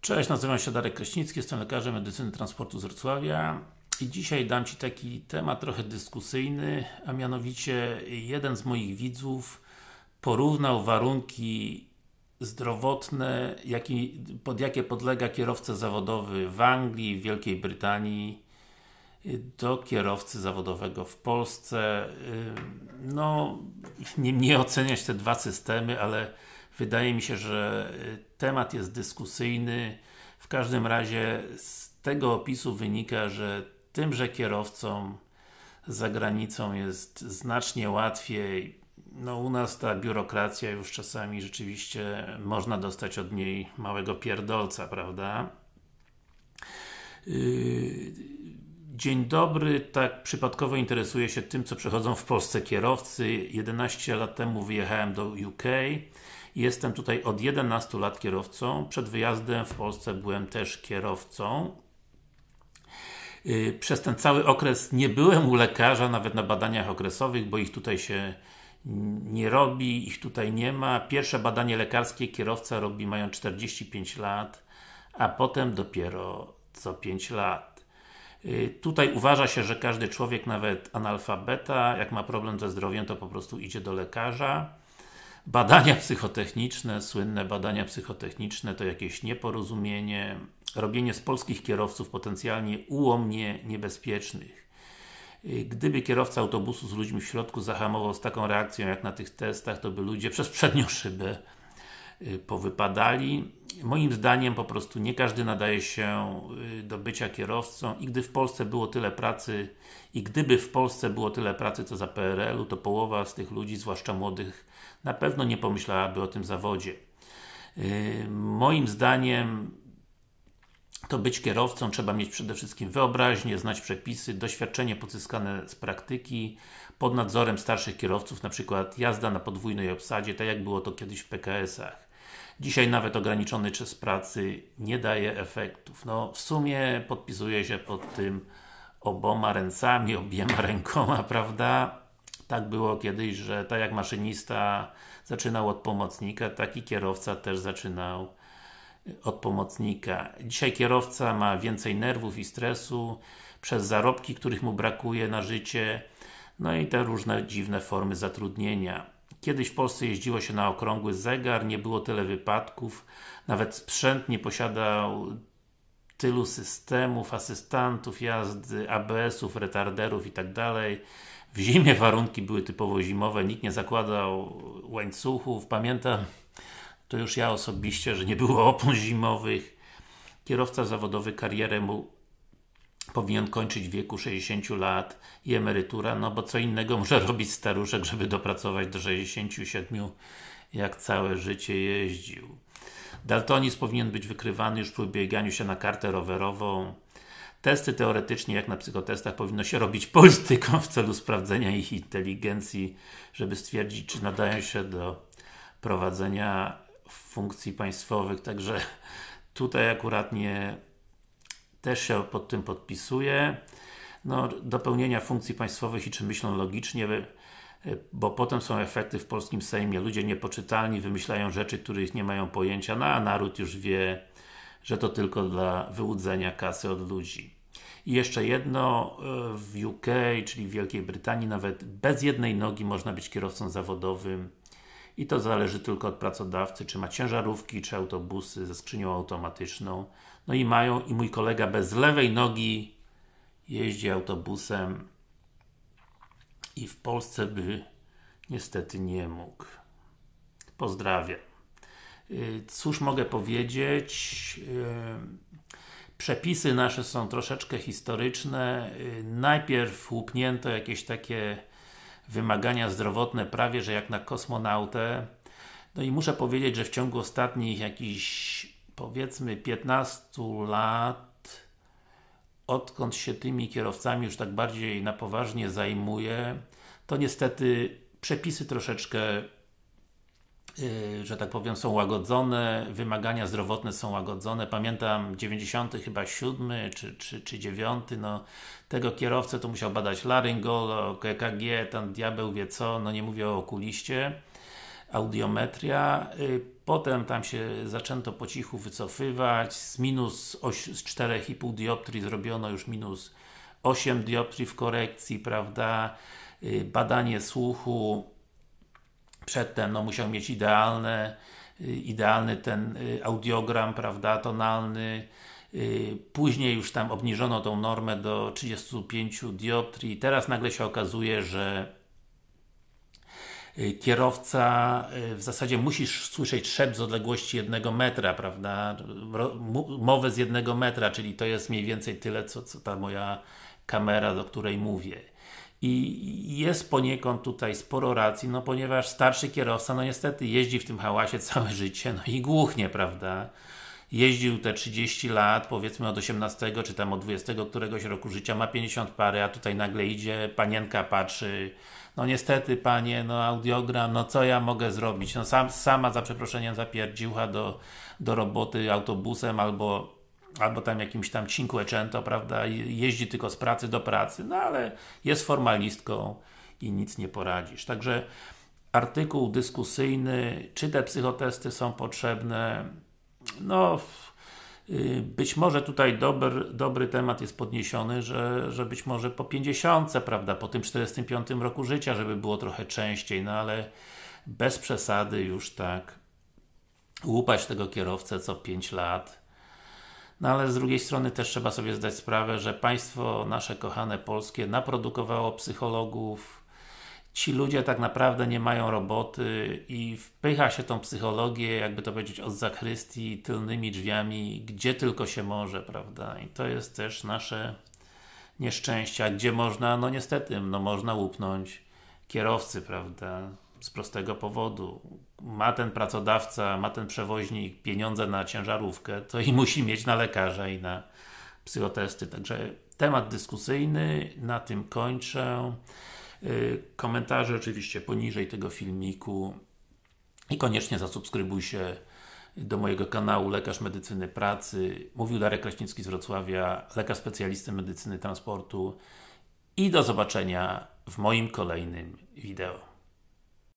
Cześć, nazywam się Darek Kraśnicki, jestem lekarzem medycyny transportu z Wrocławia i dzisiaj dam Ci taki temat trochę dyskusyjny, a mianowicie jeden z moich widzów porównał warunki zdrowotne, jaki, pod jakie podlega kierowca zawodowy w Anglii, w Wielkiej Brytanii do kierowcy zawodowego w Polsce. No, nie, nie oceniać te dwa systemy, ale wydaje mi się, że temat jest dyskusyjny. W każdym razie z tego opisu wynika, że tymże kierowcom za granicą jest znacznie łatwiej. No u nas ta biurokracja już czasami rzeczywiście można dostać od niej małego pierdolca, prawda? Yy, dzień dobry, tak przypadkowo interesuję się tym, co przechodzą w Polsce kierowcy. 11 lat temu wyjechałem do UK Jestem tutaj od 11 lat kierowcą. Przed wyjazdem w Polsce byłem też kierowcą. Y, przez ten cały okres nie byłem u lekarza, nawet na badaniach okresowych, bo ich tutaj się nie robi, ich tutaj nie ma. Pierwsze badanie lekarskie kierowca robi mają 45 lat, a potem dopiero co 5 lat. Y, tutaj uważa się, że każdy człowiek, nawet analfabeta, jak ma problem ze zdrowiem, to po prostu idzie do lekarza. Badania psychotechniczne, słynne badania psychotechniczne to jakieś nieporozumienie, robienie z polskich kierowców potencjalnie ułomnie niebezpiecznych. Gdyby kierowca autobusu z ludźmi w środku zahamował z taką reakcją jak na tych testach, to by ludzie przez przednią szybę y, powypadali. Moim zdaniem po prostu nie każdy nadaje się y, do bycia kierowcą i gdy w Polsce było tyle pracy i gdyby w Polsce było tyle pracy co za PRL-u, to połowa z tych ludzi, zwłaszcza młodych, na pewno nie pomyślałaby o tym zawodzie. Y, moim zdaniem to być kierowcą trzeba mieć przede wszystkim wyobraźnię, znać przepisy, doświadczenie pozyskane z praktyki, pod nadzorem starszych kierowców, na przykład jazda na podwójnej obsadzie, tak jak było to kiedyś w PKS-ach. Dzisiaj nawet ograniczony czas pracy nie daje efektów. No, w sumie podpisuję się pod tym oboma ręcami, obiema rękoma, prawda? Tak było kiedyś, że tak jak maszynista zaczynał od pomocnika, taki kierowca też zaczynał od pomocnika. Dzisiaj kierowca ma więcej nerwów i stresu przez zarobki, których mu brakuje na życie, no i te różne dziwne formy zatrudnienia. Kiedyś w Polsce jeździło się na okrągły zegar, nie było tyle wypadków, nawet sprzęt nie posiadał tylu systemów, asystantów jazdy, ABS-ów, retarderów i tak. W zimie warunki były typowo zimowe, nikt nie zakładał łańcuchów. Pamiętam, to już ja osobiście, że nie było opon zimowych. Kierowca zawodowy karierę mu powinien kończyć w wieku 60 lat i emerytura, no bo co innego może robić staruszek, żeby dopracować do 67, jak całe życie jeździł. Daltonizm powinien być wykrywany już przy bieganiu się na kartę rowerową. Testy teoretycznie, jak na psychotestach, powinno się robić polityką w celu sprawdzenia ich inteligencji, żeby stwierdzić, czy nadają się do prowadzenia funkcji państwowych, także tutaj akurat nie też się pod tym podpisuję. No, dopełnienia funkcji państwowych i czy myślą logicznie, bo potem są efekty w polskim Sejmie. Ludzie niepoczytalni wymyślają rzeczy, których nie mają pojęcia, no a naród już wie, że to tylko dla wyłudzenia kasy od ludzi. I jeszcze jedno, e, w UK, czyli w Wielkiej Brytanii, nawet bez jednej nogi można być kierowcą zawodowym i to zależy tylko od pracodawcy, czy ma ciężarówki, czy autobusy ze skrzynią automatyczną. No i mają, i mój kolega bez lewej nogi jeździ autobusem i w Polsce by niestety nie mógł. Pozdrawiam. Y, cóż mogę powiedzieć? Y, przepisy nasze są troszeczkę historyczne. Y, najpierw łupnięto jakieś takie wymagania zdrowotne prawie, że jak na kosmonautę. No i muszę powiedzieć, że w ciągu ostatnich jakichś powiedzmy 15 lat odkąd się tymi kierowcami już tak bardziej na poważnie zajmuję, to niestety przepisy troszeczkę że tak powiem, są łagodzone, wymagania zdrowotne są łagodzone. Pamiętam 90 chyba 7 czy, czy, czy 9, no tego kierowcę to musiał badać laryngolog, EKG, tam diabeł wie co, no nie mówię o okuliście, audiometria. Yy, Potem tam się zaczęto po cichu wycofywać, z minus z 4,5 dioptrii zrobiono już minus 8 dioptrii w korekcji, prawda? Y, badanie słuchu przedtem no, musiał mieć idealne, y, idealny ten y, audiogram, prawda, tonalny. Później już tam obniżono tą normę do 35 dioptrii. Teraz nagle się okazuje, że kierowca w zasadzie musisz słyszeć szept z odległości jednego metra, prawda? Mowę z jednego metra, czyli to jest mniej więcej tyle, co, co ta moja kamera, do której mówię. I jest poniekąd tutaj sporo racji, no ponieważ starszy kierowca, no niestety jeździ w tym hałasie całe życie, no i głuchnie, prawda? Jeździł te 30 lat, powiedzmy od 18 czy tam od 20 któregoś roku życia, ma 50 pary, a tutaj nagle idzie, panienka patrzy, no niestety panie, no audiogram, no co ja mogę zrobić? No sam, sama za przeproszeniem zapierdziła do, do roboty autobusem albo albo tam jakimś tam cinquecento, prawda, jeździ tylko z pracy do pracy, no ale jest formalistką i nic nie poradzisz. Także artykuł dyskusyjny, czy te psychotesty są potrzebne, no y, być może tutaj dobry, dobry temat jest podniesiony, że, że być może po 50, prawda, po tym 45 roku życia, żeby było trochę częściej, no ale bez przesady już tak łupać tego kierowcę co 5 lat no ale z drugiej strony też trzeba sobie zdać sprawę, że państwo nasze kochane polskie naprodukowało psychologów ci ludzie tak naprawdę nie mają roboty i wpycha się tą psychologię, jakby to powiedzieć, od zakrystii tylnymi drzwiami, gdzie tylko się może, prawda? I to jest też nasze nieszczęście, gdzie można, no niestety, no można łupnąć kierowcy, prawda? Z prostego powodu. Ma ten pracodawca, ma ten przewoźnik pieniądze na ciężarówkę, to i musi mieć na lekarza i na psychotesty. Także temat dyskusyjny, na tym kończę. Y, komentarze oczywiście poniżej tego filmiku i koniecznie zasubskrybuj się do mojego kanału Lekarz Medycyny Pracy. Mówił Darek Kraśnicki z Wrocławia, lekarz specjalisty medycyny transportu i do zobaczenia w moim kolejnym wideo.